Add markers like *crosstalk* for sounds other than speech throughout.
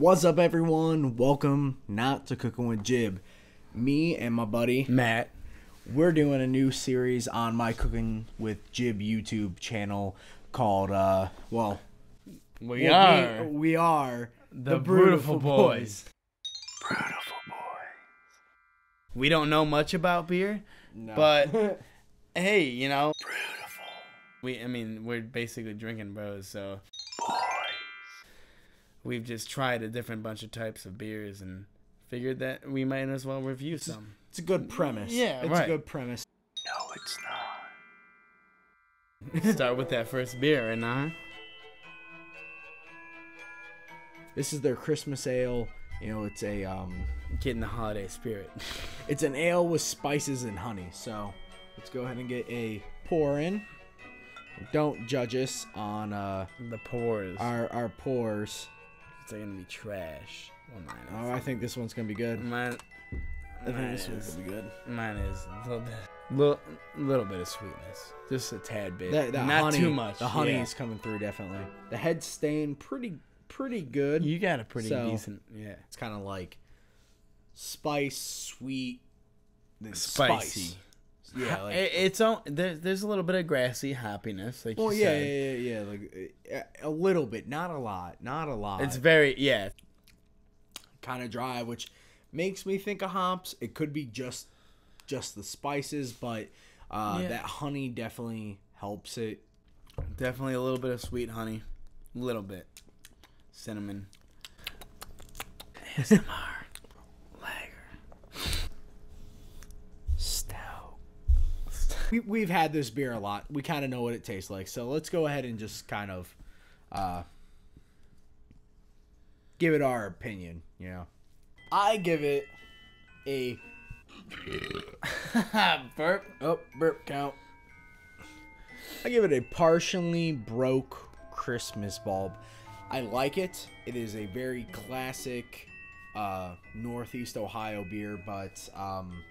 What's up, everyone? Welcome not to Cooking with Jib. Me and my buddy Matt. we're doing a new series on my Cooking with Jib YouTube channel called, uh, well, We well, are we, we are the, Brewtiful Boys. Brewtiful Boys. We don't know much about beer, No. but *laughs* hey, you know, Brewtiful. We, I mean, we're basically drinking bros, so. We've just tried a different bunch of types of beers and figured that we might as well review some. It's a good premise. Yeah, it's right. a good premise. No, it's not. *laughs* Start with that first beer, right now. This is their Christmas ale. You know, it's a um, Getting the holiday spirit. *laughs* it's an ale with spices and honey. So let's go ahead and get a pour in. Don't judge us on uh, the pours. our our pours. It's gonna be trash. Well, mine. Oh, I think this one's gonna be good. Mine, I think mine this one's is. gonna be good. Mine is a little bit, little, little bit of sweetness, just a tad bit, That, that not honey, too much. The honey yeah. is coming through definitely. The head stain pretty pretty good. You got a pretty So- decent, yeah, It's kind of like spice, sweet, spicy. spice. Yeah, like It- it's all there's there's a little bit of grassy happiness. like well, yeah, yeah, yeah, yeah, like uh, a little bit, not a lot, not a lot. It's very yeah. kind of dry, which makes me think of hops. It could be just just the spices, but uh, Yeah. that honey definitely helps it. Definitely a little bit of sweet honey, a little bit cinnamon. *laughs* ASMR We, we've had this beer a lot. We kind of know what it tastes like. So let's go ahead and just kind of uh, give it our opinion. You know, I give it a *laughs* Burp. oh burp count. I give it a partially broke Christmas bulb. I like it. It is a very classic uh, Northeast Ohio beer, but um,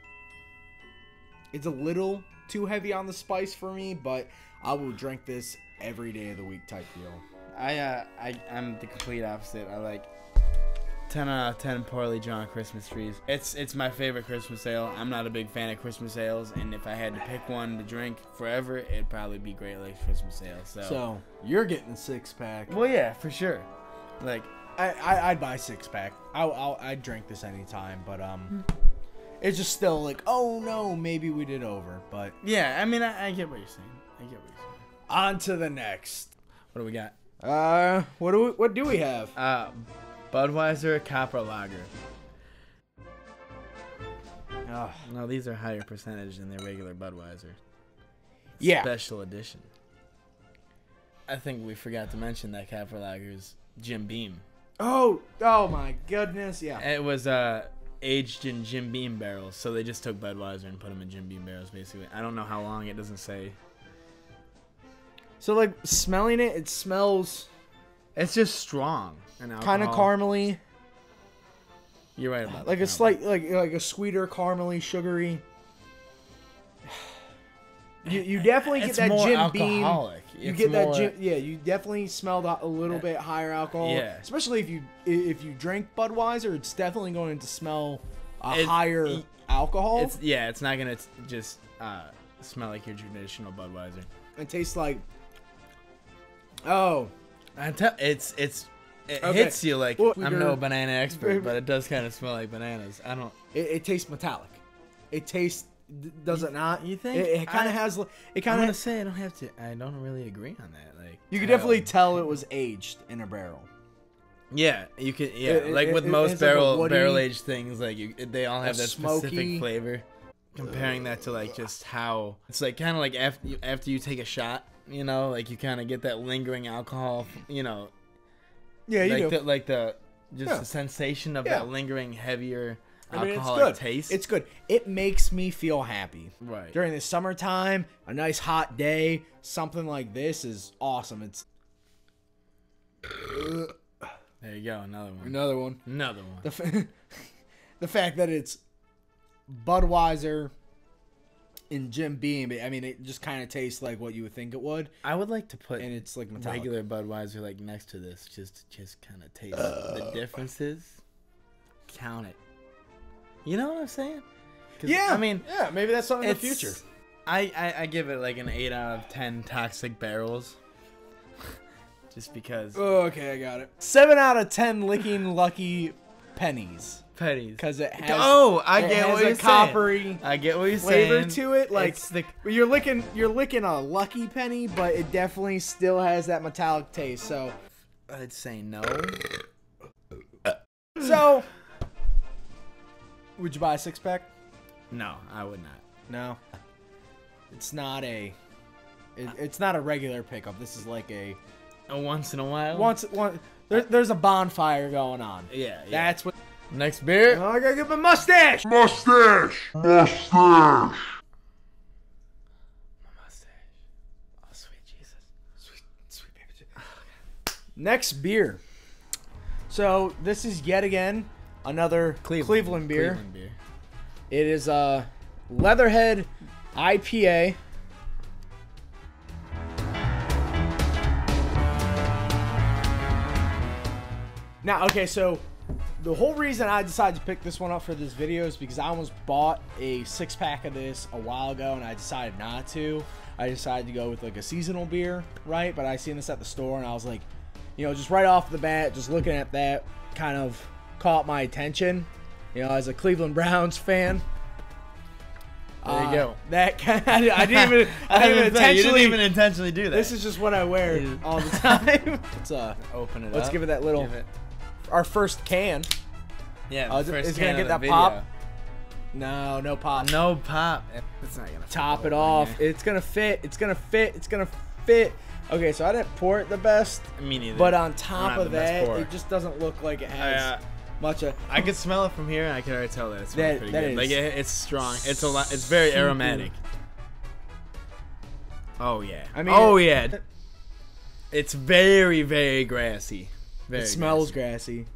it's a little too heavy on the spice for me. But I will drink this every day of the week type deal. I uh I I'm the complete opposite. I like. 10 out of 10 poorly drawn Christmas trees. It's it's my favorite Christmas ale. I'm not a big fan of Christmas ales, and if I had to pick one to drink forever, it'd probably be Great Lakes Christmas Ale. So, So you're getting six pack. well, yeah, for sure. Like, I, I I'd buy six pack. I I'll, I'd drink this anytime, but um, it's just still like, oh no, maybe we did over. But yeah, I mean, I, I get what you're saying. I get what you're saying. on to the next. What do we got? Uh, what do we, what do we have? Uh, Budweiser Copper Lager. Oh, No, these are higher percentage than their regular Budweiser. yeah, Special edition. I think we forgot to mention that Copper Lager is Jim Beam. Oh, oh my goodness, yeah. It was uh, aged in Jim Beam barrels, so they just took Budweiser and put them in Jim Beam barrels, basically. I don't know how long. It doesn't say. So like smelling it, it smells It's just strong. And kind of caramely, You're right about like that. a slight, like like a sweeter, caramely, sugary. You, you definitely get It's that Jim Beam. alcoholic. You It's get that Jim, yeah. You definitely smell a a little Yeah. bit higher alcohol. Yeah. Especially if you if you drink Budweiser, it's definitely going to smell a It- higher y- alcohol. It's yeah. It's not gonna t- just uh, smell like your traditional Budweiser. it tastes like. Oh, I tell it's it's it Okay. hits you like Well, I'm no banana expert, but it does kind of smell like bananas. I don't. it, it tastes metallic. It tastes. D- Does it not? you think? it, it kind of has? It I'm kind of. say I don't have to. I don't really agree on that. Like You can definitely tell it was aged in a barrel. Yeah, you can. Yeah, It- like it- with it most has like barrel woody- barrel aged things, like you, they all have that smoky- specific flavor. Comparing that to like just how it's like kind of like after you, after you take a shot, you know, like you kind of get that lingering alcohol, you know, Yeah, you like do. the like the just Yeah. the sensation of Yeah. that lingering heavier I mean, it's good. taste. It's good. It makes me feel happy. right. During the summertime, a nice hot day, something like this is awesome. It's There you go, another one. another one. Another one. The, f- *laughs* the fact that it's Budweiser and Jim Beam. I mean, it just kind of tastes like what you would think it would, I would like to put and it's like metallic. regular Budweiser like next to this, just just kind of taste the differences. Count it. You know what I'm saying? Yeah, I mean, yeah, maybe that's something in the future. I, I I give it like an eight out of ten toxic barrels. *laughs* just because Oh, okay, I got it. Seven out of ten licking lucky pennies pennies. because it has. oh, I get what a you're coppery saying. I get what you're flavor saying. to it. Like the you're licking, you're licking a lucky penny, but it definitely still has that metallic taste. So, I'd say no. so would you buy a six pack? No, I would not. No, it's not a. It, it's not a regular pickup. This is like a A once in a while. once one. There, there's a bonfire going on. Yeah. yeah. That's what. Next beer. Oh, I gotta get my mustache. Mustache! Mustache! Mustache. Oh, sweet Jesus. Sweet, sweet baby. Jesus. Next beer. So this is yet again another Cleveland, beer. Cleveland beer. It is a Leatherhead IPA. Now, okay, so the whole reason I decided to pick this one up for this video is because I almost bought a six pack of this a while ago and I decided not to. I decided to go with like a seasonal beer, right? But I seen this at the store and I was like, you know, just right off the bat, just looking at that kind of caught my attention. You know, as a Cleveland Browns fan. There you Uh, go. That *laughs* kind of, I didn't even, I didn't *laughs* even intentionally. didn't even intentionally do that. this is just what I wear Yeah. all the *laughs* time. Let's uh, open it up. let's up. give it that little, it- our first can. Yeah. It- first is it gonna get that the pop? No, no pop. No pop. It's not gonna Top it off. there. It's gonna fit. It's gonna fit. It's gonna fit. Okay, so I didn't pour it the best, Me neither. but on top of that, it just doesn't look like it I, has uh, much of. I could smell it from here, and I can already tell that it's That- pretty that good. is Like it, it's strong. It's a lot. It's very super- aromatic. Oh yeah. I mean, oh it- yeah. It's very very grassy. Very It smells grassy. grassy.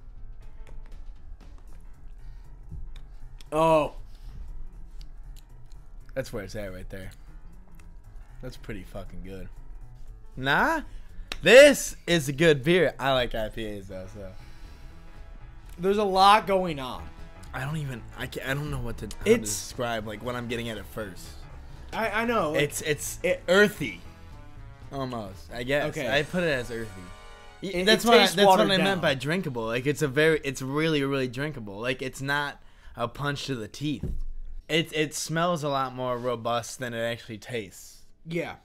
Oh, That's where it's at right there. That's pretty fucking good. Nah, this is a good beer. I like IPAs though, so there's a lot going on. I don't even I can I don't know what to, to describe like what I'm getting at at first. I I know. like, It's it's it- earthy, almost. I guess. Okay. I put it as earthy. It- that's it what I, that's what I down. meant by drinkable. Like it's a very it's really really drinkable. Like it's not a punch to the teeth. It it smells a lot more robust than it actually tastes. yeah,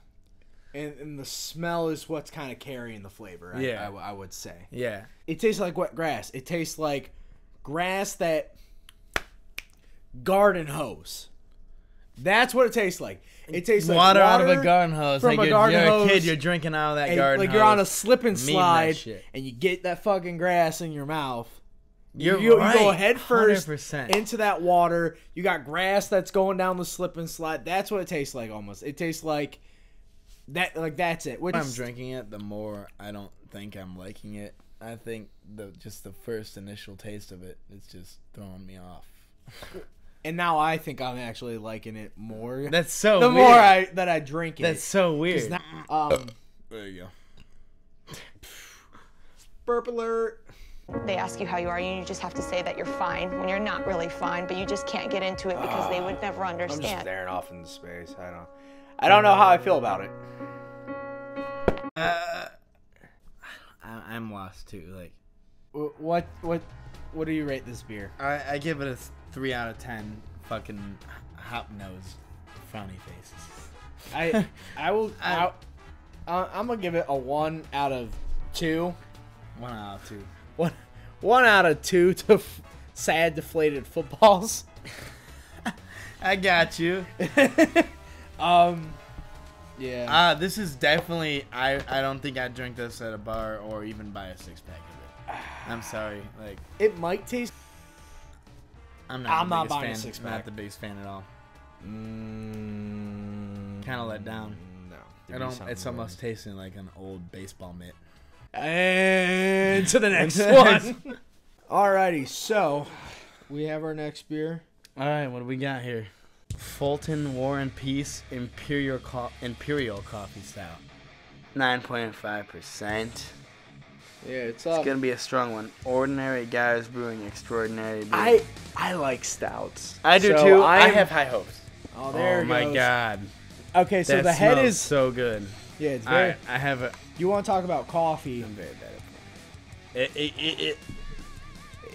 and and the smell is what's kind of carrying the flavor. I, Yeah. I I would say. Yeah. It tastes like wet grass. It tastes like grass that garden hose. That's what it tastes like. It tastes like water, water out of a garden hose. from like a you're, garden you're a hose, kid, you're drinking out of that garden like you're on a slip and slide, and you get that fucking grass in your mouth. You're you, right. you go head first 100%. into that water. You got grass that's going down the slip and slide. That's what it tastes like almost. It tastes like that. Like that's it. Which I'm drinking it, the more I don't think I'm liking it. I think the just the first initial taste of it, it is just throwing me off. *laughs* and now I think I'm actually liking it more. That's so the weird. more I that I drink it. That's so 'Cause weird. now- um, there you go. burp alert. They ask you how you are, and you just have to say that you're fine when you're not really fine, but you just can't get into it because they would never understand. I'm just understand. staring off into space. I don't. I don't know how I feel about it. Uh, I, I'm lost too. Like What what what do you rate this beer? I, I give it a three out of ten. Fucking hop nose, frowny faces. I *laughs* I will. I, I- I'm gonna give it a one out of two. One out of two. One one out of two to f- sad deflated footballs. *laughs* I got you. *laughs* Um, yeah. Ah, this is definitely. I I don't think I'd drink this at a bar or even buy a six pack of it. *sighs* I'm sorry. Like it might taste. I'm not. I'm not buying a six-pack. Not the biggest fan at all. Mm, Kinda let down. No. I don't. It's almost tasting like an old baseball mitt. And to the *laughs* next Next. *laughs* one. Alrighty, so we have our next beer. All right, what do we got here? Fulton War and Peace Imperial Co- Imperial Coffee Style. Nine point five percent. Yeah, it's It's um, gonna be a strong one. Ordinary guys brewing extraordinary. Beer. I I like stouts. I do So too. I I'm- have high hopes. Oh, there oh my goes. god. Okay, so that the head is so good. yeah, it's very. I I have a. You want to talk about coffee? I'm very bad at. It, it, it, it.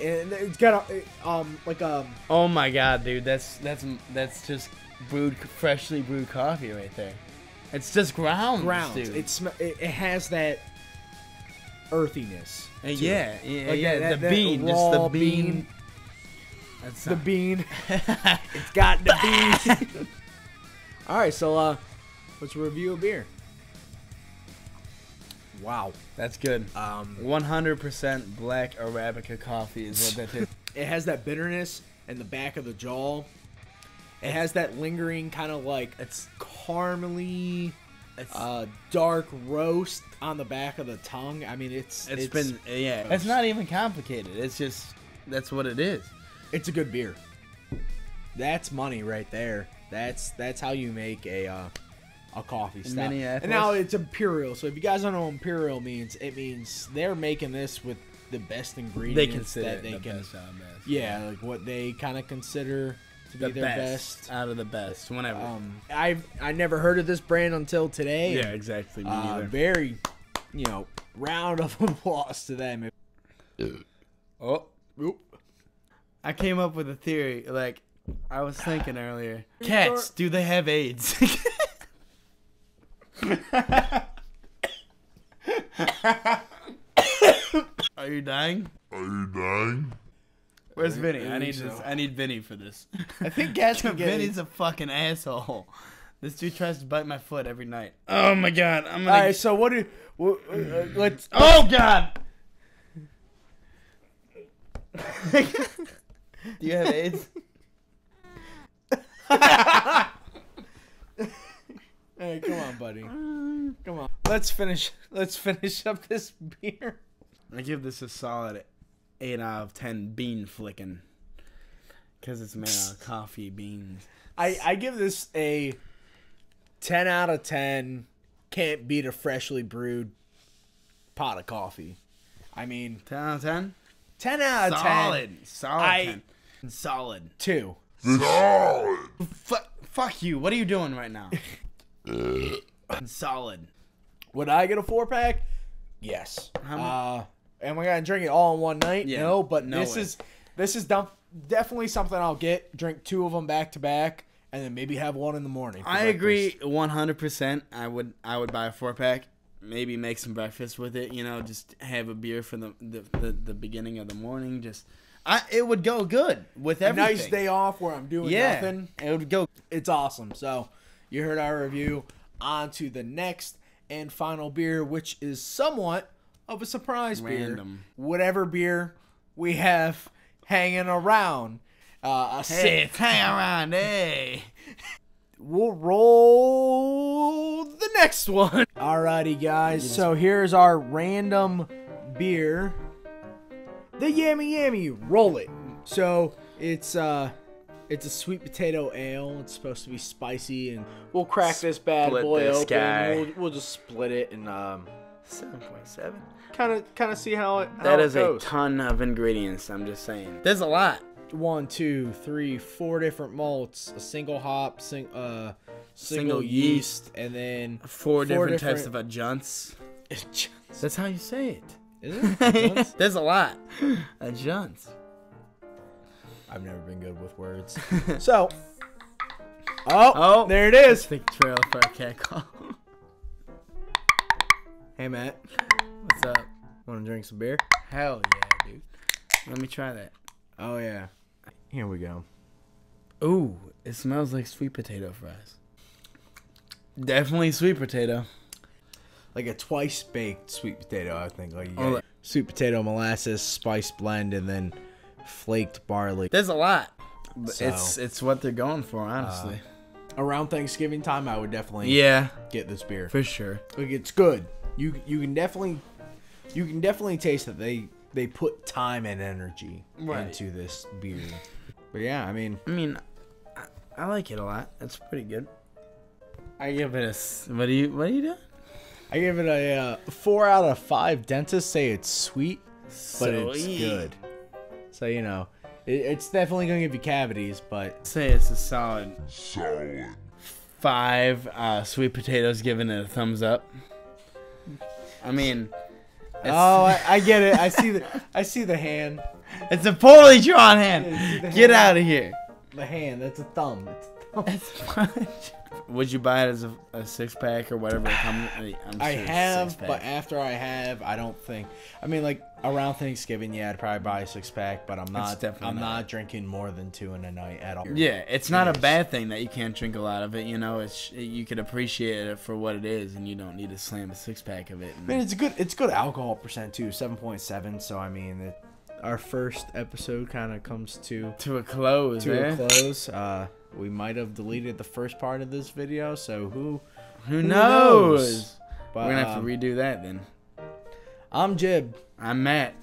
And it's got a um like a Oh my god, dude, that's that's that's just brewed, freshly brewed coffee right there. It's just ground, ground. dude. It, sm- it has that earthiness. Uh, yeah, yeah, Like yeah. that- the that bean, just the bean. bean. That's The bean. *laughs* it's got the bean. *laughs* All right, so uh, let's review a beer. Wow. That's good. Um, 100% black Arabica coffee is what that is. *laughs* it has that bitterness in the back of the jaw. It has that lingering kind of like It's caramely, it's uh, dark roast on the back of the tongue. I mean, it's it's been yeah. It's not even complicated. It's just that's what it is. it's a good beer. That's money right there. That's that's how you make a uh, a coffee In stout. And now it's imperial. So if you guys don't know what imperial means, it means they're making this with the best ingredients They consider that they the can. best out of best. Yeah, like what they kind of consider to the be their best, best. out of the best. Whenever. Um, I've I never heard of this brand until today. yeah, exactly. Me Uh, neither. very, you know, round of *laughs* applause to them. Oh. Oop. I came up with a theory. Like, I was thinking earlier. Cats, do they have AIDS? *laughs* Are you dying? Are you dying? Where's Vinny? I need so. this. I need Vinny for this. I think cats can *laughs* get Vinny's a fucking asshole. This dude tries to bite my foot every night. Oh my god, I'm All gonna. right, so what do what, uh, let's Oh god. *laughs* do you have AIDS? *laughs* Hey, come on, buddy. *laughs* Um, come on. Let's finish. Let's finish up this beer. I give this a solid eight out of ten bean flicking. Cause it's made out of *laughs* coffee beans. I I give this a ten out of ten. Can't beat a freshly brewed pot of coffee. I mean, Ten out of ten. ten out of Solid, ten. solid, I- ten. solid. Two. Solid. Fuck, fuck you. What are you doing right now? *laughs* solid. Would I get a four pack? Yes. How mu- uh, am I gonna drink it all in one night? Yeah, no, but no this way. is this is dump, definitely something I'll get. Drink two of them back to back, and then maybe have one in the morning. for I agree one hundred percent. I would I would buy a four pack. Maybe make some breakfast with it. You know, just have a beer for the the, the, the beginning of the morning. Just I it would go good with A everything. nice day off where I'm doing Yeah, nothing. it would go. It's awesome. So you heard our review. On to the next and final beer, which is somewhat of a surprise Random. beer. Whatever beer we have hanging around. Uh, a Hey, sip. hang around, hey. we'll roll the next one. *laughs* Alrighty, guys. So here's our random beer. The Yammy Yammy. Roll it. So it's uh it's a sweet potato ale. It's supposed to be spicy and we'll crack this bad boy this open. guy. We'll, we'll just split it and um Seven point seven. kind of kind of see how it how That it is a ton of ingredients. I'm just saying. There's a lot. one, two, three, four different malts, a single hop, sing, uh, single, Single yeast, and then Four, different, types of adjuncts. *laughs* Is That's how you say it. it? *laughs* There's a lot. Adjunts. I've never been good with words. *laughs* so, oh, Oh. there it is. Big trail for a cat call. *laughs* Hey, Matt, What's up? want to drink some beer? Hell yeah, dude. Let me try that. Oh yeah. Here we go. Ooh, it smells like sweet potato fries. Definitely sweet potato. Like a twice baked sweet potato, I think. Like you Oh, got like- sweet potato molasses spice blend and then flaked barley. There's a lot. So- It's it's what they're going for, honestly. Around Thanksgiving time, I would definitely yeah, get this beer. for sure. Like it's good. You you can definitely you can definitely taste that they they put time and energy Right. into this beer. But yeah, I mean, I mean, I like it a lot. It's pretty good. I give it a. What do you What do you do? I give it a uh, four out of five. Dentists say it's sweet, but it's Sweet. good. So you know, it, it's definitely gonna give you cavities, but Say it's a solid Solid. five. Uh, sweet potatoes giving it a thumbs up. I mean, it's, oh, I, I get it. I see the *laughs* I see the hand. it's a poorly drawn hand. Yeah, the Get hand. out of here. The hand. That's a thumb. It's a thumb. *laughs* Would you buy it as a, a six pack or whatever? *sighs* I'm sure I have, but after I have, I don't think. I mean, like around Thanksgiving, yeah, I'd probably buy a six pack, but I'm not. definitely I'm not. not drinking more than two in a night at all. Yeah, it's not Yes. a bad thing that you can't drink a lot of it. You know, it's you could appreciate it for what it is, and you don't need to slam a six pack of it. I mean, it's a good. It's good alcohol percent too, seven point seven. So I mean, it, our first episode kind of comes to to a close, to eh? a close. Uh, we might have deleted the first part of this video, so who? Who, Who knows? knows? But We're gonna have um, to redo that then. I'm Jib, I'm Matt,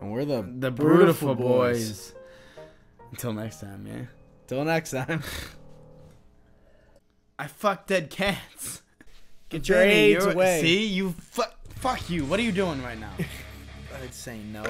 and we're the the Brewtiful Boys. Until next time, yeah. Till next time. *laughs* I fuck dead cats. *laughs* Get your AIDS away. See, you fuck. Fuck you. What are you doing right now? *laughs* I'd say no.